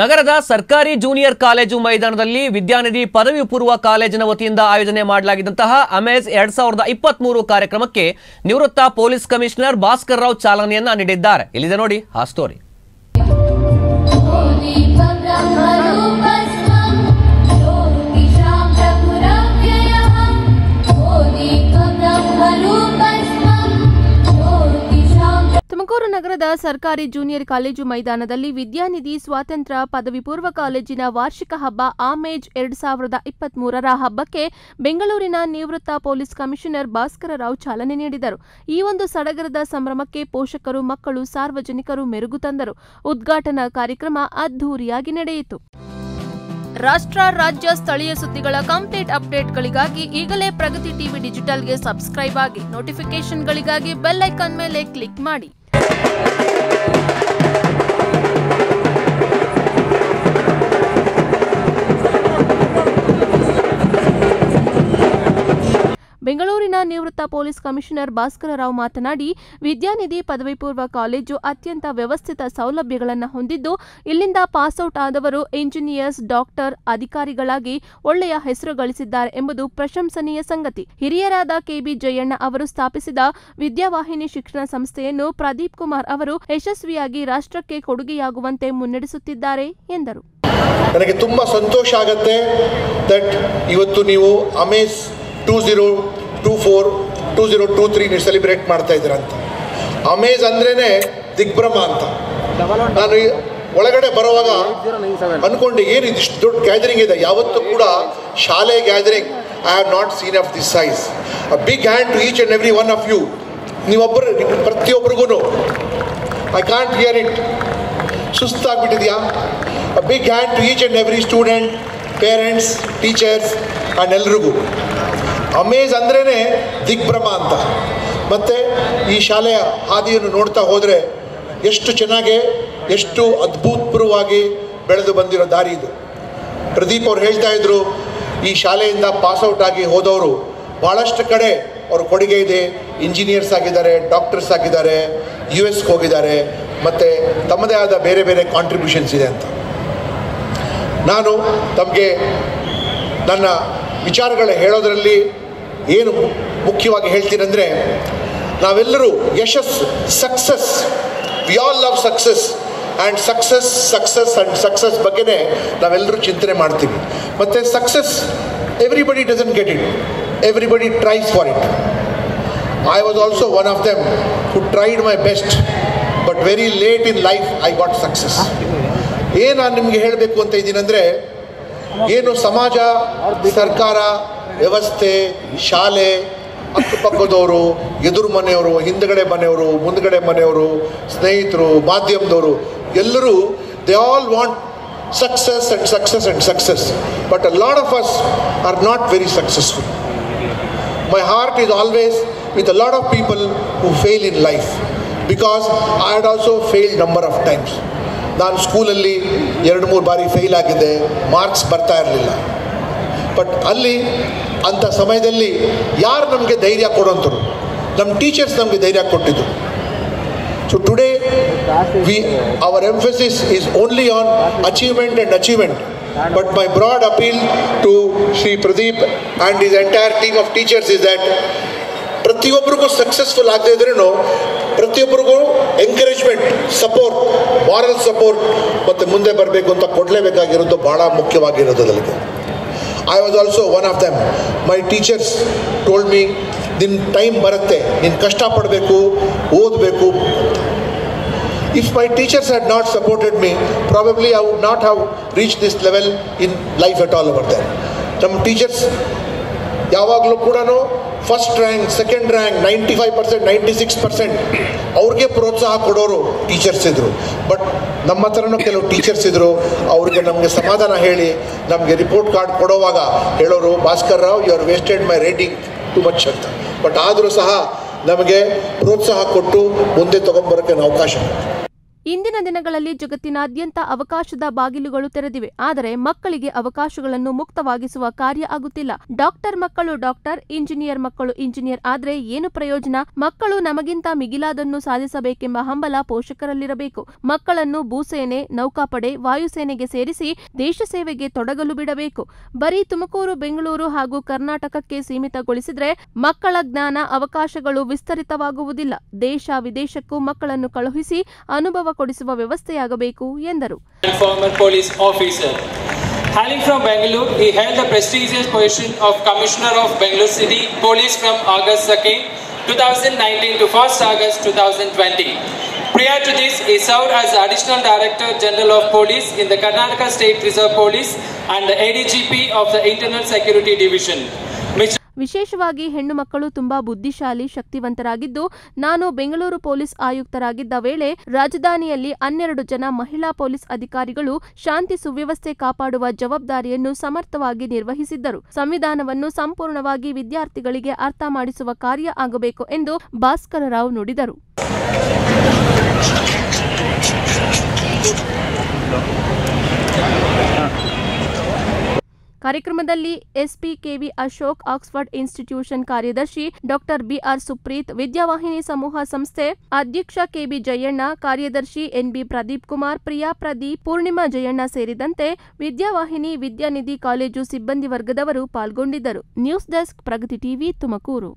ನಗರದ ಸರ್ಕಾರಿ junior college ಮೈದಾನದಲ್ಲಿ ವಿದ್ಯಾನಿಧಿ ಪದವಿ ಪೂರ್ವ ಕಾಲೇಜಿನ ವತಿಯಿಂದ ಆಯೋಜನೆ ಮಾಡಲಾಗಿದ್ದಂತಹ ಅಮೇಜ್ ಎರಡ್ ಸಾವಿರದ ಇಪ್ಪತ್ಮೂರು ಕಾರ್ಯಕ್ರಮಕ್ಕೆ ನಿವೃತ್ತ ಪೊಲೀಸ್ ಕಮಿಷನರ್ ಭಾಸ್ಕರ್ ರಾವ್ ಚಾಲನೆಯನ್ನ ನೀಡಿದ್ದಾರೆ. ಇಲ್ಲಿದೆ ನೋಡಿ, ಆ ಸ್ಟೋರಿ ನಗರದ ಸರ್ಕಾರಿ ಜೂನಿಯರ್ ಕಾಲೇಜು ಮೈದಾನದಲ್ಲಿ ವಿದ್ಯಾನಿಧಿ ಸ್ವಾತಂತ್ರ್ಯ ಪದವಿ ಪೂರ್ವ ಕಾಲೇಜಿನ ವಾರ್ಷಿಕ ಹಬ್ಬ ಆಮೇಜ್ ಎರಡ್ ಸಾವಿರದ ಇಪ್ಪತ್ತ್ ಮೂರರ ಹಬ್ಬಕ್ಕೆ ಬೆಂಗಳೂರಿನ ನಿವೃತ್ತ ಪೊಲೀಸ್ ಕಮಿಷನರ್ ಭಾಸ್ಕರ ರಾವ್ ಚಾಲನೆ ನೀಡಿದರು. ಈ ಒಂದು ಸಡಗರದ ಸಂಭ್ರಮಕ್ಕೆ ಪೋಷಕರು, ಮಕ್ಕಳು, ಸಾರ್ವಜನಿಕರು ಮೆರುಗು ತಂದರು. ಉದ್ಘಾಟನಾ ಕಾರ್ಯಕ್ರಮ ಅದ್ದೂರಿಯಾಗಿ ನಡೆಯಿತು. ರಾಷ್ಟ್ರ, ರಾಜ್ಯ ಸ್ಥಳೀಯ ಸುದ್ದಿಗಳ ಕಂಪ್ಲೀಟ್ ಅಪ್ಡೇಟ್ಗಳಿಗಾಗಿ ಈಗಲೇ ಪ್ರಗತಿ ಟಿವಿ ಡಿಜಿಟಲ್ಗೆ ಸಬ್ಸ್ಕ್ರೈಬ್ ಆಗಿ ನೋಟಿಫಿಕೇಶನ್ಗಳಿಗಾಗಿ ಬೆಲ್ ಐಕಾನ್ ಮೇಲೆ ಕ್ಲಿಕ್ ಮಾಡಿ. ನಿವೃತ್ತ ಪೊಲೀಸ್ ಕಮಿಷನರ್ ಭಾಸ್ಕರ ರಾವ್ ಮಾತನಾಡಿ, ವಿದ್ಯಾನಿಧಿ ಪದವಿ ಪೂರ್ವ ಕಾಲೇಜು ಅತ್ಯಂತ ವ್ಯವಸ್ಥಿತ ಸೌಲಭ್ಯಗಳನ್ನು ಹೊಂದಿದ್ದು, ಇಲ್ಲಿಂದ ಪಾಸ್ಔಟ್ ಆದವರು ಇಂಜಿನಿಯರ್ಸ್, ಡಾಕ್ಟರ್, ಅಧಿಕಾರಿಗಳಾಗಿ ಒಳ್ಳೆಯ ಹೆಸರು ಗಳಿಸಿದ್ದಾರೆ ಎಂಬುದು ಪ್ರಶಂಸನೀಯ ಸಂಗತಿ. ಹಿರಿಯರಾದ ಕೆಬಿ ಜಯಣ್ಣ ಅವರು ಸ್ಥಾಪಿಸಿದ ವಿದ್ಯಾವಾಹಿನಿ ಶಿಕ್ಷಣ ಸಂಸ್ಥೆಯನ್ನು ಪ್ರದೀಪ್ ಕುಮಾರ್ ಅವರು ಯಶಸ್ವಿಯಾಗಿ ರಾಷ್ಟ್ರಕ್ಕೆ ಕೊಡುಗೆಯಾಗುವಂತೆ ಮುನ್ನಡೆಸುತ್ತಿದ್ದಾರೆ ಎಂದರು. ನನಗೆ ತುಂಬಾ ಸಂತೋಷ ಆಗುತ್ತೆ ದಟ್ ಇವತ್ತು ನೀವು amaze two zero two four two zero two three ನೀವು ಸೆಲೆಬ್ರೇಟ್ ಮಾಡ್ತಾ ಇದ್ದೀರ ಅಂತ ಅಮೇಜ್ ಅಂದ್ರೇ ದಿಗ್ಭ್ರಮ ಅಂತ. ನಾನು ಒಳಗಡೆ ಬರುವಾಗ ಅನ್ಕೊಂಡು ಏನು ಇದಿಷ್ಟು ದೊಡ್ಡ ಗ್ಯಾದರಿಂಗ್ ಇದೆ. ಯಾವತ್ತೂ ಕೂಡ ಶಾಲೆ gathering I have not seen of this size a big hand to each and every one of you ನೀವೊಬ್ಬರು ಪ್ರತಿಯೊಬ್ಬರಿಗೂ I can't hear it ಸುಸ್ತಾಗ್ಬಿಟ್ಟಿದ್ಯಾ? A big hand to each and every student parents teachers and ಎಲ್ರಿಗೂ. Amaze ಅಂದ್ರೇ ದಿಗ್ಭ್ರಮ ಅಂತ. ಮತ್ತು ಈ ಶಾಲೆಯ ಹಾದಿಯನ್ನು ನೋಡ್ತಾ ಹೋದರೆ ಎಷ್ಟು ಚೆನ್ನಾಗಿ, ಎಷ್ಟು ಅದ್ಭುತಪೂರ್ವವಾಗಿ ಬೆಳೆದು ಬಂದಿರೋ ದಾರಿ ಇದು. ಪ್ರದೀಪ್ ಅವ್ರು ಹೇಳ್ತಾ ಇದ್ರು, ಈ ಶಾಲೆಯಿಂದ ಪಾಸ್ಔಟ್ ಆಗಿ ಹೋದವರು ಭಾಳಷ್ಟು ಕಡೆ ಅವ್ರ ಕೊಡುಗೆ ಇದೆ. ಇಂಜಿನಿಯರ್ಸ್ ಆಗಿದ್ದಾರೆ ಡಾಕ್ಟರ್ಸ್ ಆಗಿದ್ದಾರೆ ಯು ಎಸ್ಗೆ ಹೋಗಿದ್ದಾರೆ. ಮತ್ತು ತಮ್ಮದೇ ಆದ ಬೇರೆ ಬೇರೆ ಕಾಂಟ್ರಿಬ್ಯೂಷನ್ಸ್ ಇದೆ ಅಂತ. ನಾನು ತಮಗೆ ನನ್ನ ವಿಚಾರಗಳ ಹೇಳೋದರಲ್ಲಿ ಏನು ಮುಖ್ಯವಾಗಿ ಹೇಳ್ತೀನಂದರೆ, ನಾವೆಲ್ಲರೂ ಯಶಸ್, success we all love success and success success and success ಬಗ್ಗೆನೇ ನಾವೆಲ್ಲರೂ ಚಿಂತನೆ ಮಾಡ್ತೀವಿ. ಮತ್ತು success everybody doesn't get it everybody tries for it I was also one of them who tried my best but very late in life I got success ಏನು ನಾನು ನಿಮಗೆ ಹೇಳಬೇಕು ಅಂತ ಇದ್ದೀನಂದರೆ, ಏನು ಸಮಾಜ, ಸರ್ಕಾರ ವ್ಯವಸ್ಥೆ, ಶಾಲೆ, ಅಕ್ಕಪಕ್ಕದವರು, ಎದುರು ಮನೆಯವರು, ಹಿಂದುಗಡೆ ಮನೆಯವರು, ಮುಂದ್ಗಡೆ ಮನೆಯವರು, ಸ್ನೇಹಿತರು, ಮಾಧ್ಯಮದವರು, ಎಲ್ಲರೂ they all want success and success and success but a lot of us are not very successful my heart is always with a lot of people who fail in life because I had also fail number of times ನಾನು ಸ್ಕೂಲಲ್ಲಿ ಎರಡು, ಮೂರು ಬಾರಿ fail ಆಗಿದ್ದೆ. Marks ಬರ್ತಾ ಇರಲಿಲ್ಲ. But ಅಲ್ಲಿ ಅಂಥ ಸಮಯದಲ್ಲಿ ಯಾರು ನಮಗೆ ಧೈರ್ಯ ಕೊಡೋಂಥರು ನಮ್ಮ ಟೀಚರ್ಸ್ ನಮಗೆ ಧೈರ್ಯ ಕೊಟ್ಟಿದ್ದರು so today we our emphasis is only on achievement and achievement but my broad appeal to Shri Pradeep and is entire team of teachers is that ಪ್ರತಿಯೊಬ್ಬರಿಗೂ ಸಕ್ಸಸ್ಫುಲ್ ಆಗದೆ ಇದ್ರೂ ಪ್ರತಿಯೊಬ್ಬರಿಗೂ ಎಂಕರೇಜ್ಮೆಂಟ್ ಸಪೋರ್ಟ್ ಮಾರಲ್ ಸಪೋರ್ಟ್ ಮತ್ತು ಮುಂದೆ ಬರಬೇಕು ಅಂತ ಕೊಡಲೇಬೇಕಾಗಿರೋದು ಭಾಳ ಮುಖ್ಯವಾಗಿರೋದು ಅದಕ್ಕೆ I was also one of them my teachers told me ನಿನ್ನ ಟೈಮ್ ಬರುತ್ತೆ, ನೀನು ಕಷ್ಟಪಡಬೇಕು, ಓದಬೇಕು. If my teachers had not supported me probably I would not have reach this level in life at all over there. ನಮ್ಮ teachers ಯಾವಾಗಲೂ ಕೂಡ first rank second rank ninety five percent ninety six percent ಅವ್ರಿಗೆ ಪ್ರೋತ್ಸಾಹ ಕೊಡೋರು teachers ಇದ್ದರು but ನಮ್ಮ ಹತ್ರನೂ ಕೆಲವು ಟೀಚರ್ಸ್ ಇದ್ದರು ಅವ್ರಿಗೆ ನಮಗೆ ಸಮಾಧಾನ ಹೇಳಿ, ನಮಗೆ ರಿಪೋರ್ಟ್ ಕಾರ್ಡ್ ಕೊಡೋವಾಗ ಹೇಳೋರು, Bhaskar Rao you are wasted my rating too much ಅಂತ. ಬಟ್ ಆದರೂ ಸಹ ನಮಗೆ ಪ್ರೋತ್ಸಾಹ ಕೊಟ್ಟು ಮುಂದೆ ತೊಗೊಂಬರೋಕ್ಕೆ ಅವಕಾಶ ಇಂದಿನ ದಿನಗಳಲ್ಲಿ ಜಗತ್ತಿನಾದ್ಯಂತ ಅವಕಾಶದ ಬಾಗಿಲುಗಳು ತೆರೆದಿವೆ. ಆದರೆ ಮಕ್ಕಳಿಗೆ ಅವಕಾಶಗಳನ್ನು ಮುಕ್ತವಾಗಿಸುವ ಕಾರ್ಯ ಆಗುತ್ತಿಲ್ಲ. ಡಾಕ್ಟರ್ ಮಕ್ಕಳು ಡಾಕ್ಟರ್, ಇಂಜಿನಿಯರ್ ಮಕ್ಕಳು ಇಂಜಿನಿಯರ್. ಆದರೆ ಏನು ಪ್ರಯೋಜನ? ಮಕ್ಕಳು ನಮಗಿಂತ ಮಿಗಿಲಾದನ್ನು ಸಾಧಿಸಬೇಕೆಂಬ ಹಂಬಲ ಪೋಷಕರಲ್ಲಿರಬೇಕು. ಮಕ್ಕಳನ್ನು ಭೂಸೇನೆ, ನೌಕಾಪಡೆ, ವಾಯುಸೇನೆಗೆ ಸೇರಿಸಿ ದೇಶ ಸೇವೆಗೆ ತೊಡಗಲು ಬಿಡಬೇಕು. ಬರೀ ತುಮಕೂರು, ಬೆಂಗಳೂರು ಹಾಗೂ ಕರ್ನಾಟಕಕ್ಕೆ ಸೀಮಿತಗೊಳಿಸಿದ್ರೆ ಮಕ್ಕಳ ಜ್ಞಾನ ಅವಕಾಶಗಳು ವಿಸ್ತರಿತವಾಗುವುದಿಲ್ಲ. ದೇಶ ವಿದೇಶಕ್ಕೂ ಮಕ್ಕಳನ್ನು ಕಳುಹಿಸಿ ಅನುಭವ ಕೊಡಿಸುವ ವ್ಯವಸ್ಥೆಯಾಗಬೇಕು ಎಂದರು and former police officer. Hailing from Bangalore, he held the prestigious position of Commissioner of Bangalore City Police from August 2nd, 2019 to 1st August 2020. Prior to this, he served as Additional Director General of Police in the Karnataka State Reserve Police and the ADGP of the Internal Security Division. ವಿಶೇಷವಾಗಿ ಹೆಣ್ಣು ಮಕ್ಕಳು ತುಂಬಾ ಬುದ್ಧಿಶಾಲಿ, ಶಕ್ತಿವಂತರಾಗಿದ್ದು, ನಾನು Bengaluru police ಆಯುಕ್ತರಾಗಿದ್ದ ವೇಳೆ ರಾಜಧಾನಿಯಲ್ಲಿ ಹನ್ನೆರಡು ಜನ ಮಹಿಳಾ ಪೊಲೀಸ್ ಅಧಿಕಾರಿಗಳು ಶಾಂತಿ ಸುವ್ಯವಸ್ಥೆ ಕಾಪಾಡುವ ಜವಾಬ್ದಾರಿಯನ್ನು ಸಮರ್ಥವಾಗಿ ನಿರ್ವಹಿಸಿದ್ದರು. ಸಂವಿಧಾನವನ್ನು ಸಂಪೂರ್ಣವಾಗಿ ವಿದ್ಯಾರ್ಥಿಗಳಿಗೆ ಅರ್ಥ ಮಾಡಿಸುವ ಕಾರ್ಯ ಆಗಬೇಕು ಎಂದು ಭಾಸ್ಕರ ರಾವ್ ನುಡಿದರು. ಕಾರ್ಯಕ್ರಮದಲ್ಲಿ SP KV Ashok, Oxford institution ಕಾರ್ಯದರ್ಶಿ ಡಾಕ್ಟರ್ ಬಿಆರ್ ಸುಪ್ರೀತ್, ವಿದ್ಯಾವಾಹಿನಿ ಸಮೂಹ ಸಂಸ್ಥೆ ಅಧ್ಯಕ್ಷ ಕೆಬಿ ಜಯಣ್ಣ, ಕಾರ್ಯದರ್ಶಿ ಎನ್ಬಿ ಪ್ರದೀಪ್ ಕುಮಾರ್, ಪ್ರಿಯಾ ಪ್ರದೀಪ್, ಪೂರ್ಣಿಮಾ ಜಯಣ್ಣ ಸೇರಿದಂತೆ ವಿದ್ಯಾವಾಹಿನಿ ವಿದ್ಯಾನಿಧಿ ಕಾಲೇಜು ಸಿಬ್ಬಂದಿ ವರ್ಗದವರು ಪಾಲ್ಗೊಂಡಿದ್ದರು. News desk Pragati TV Tumakuru.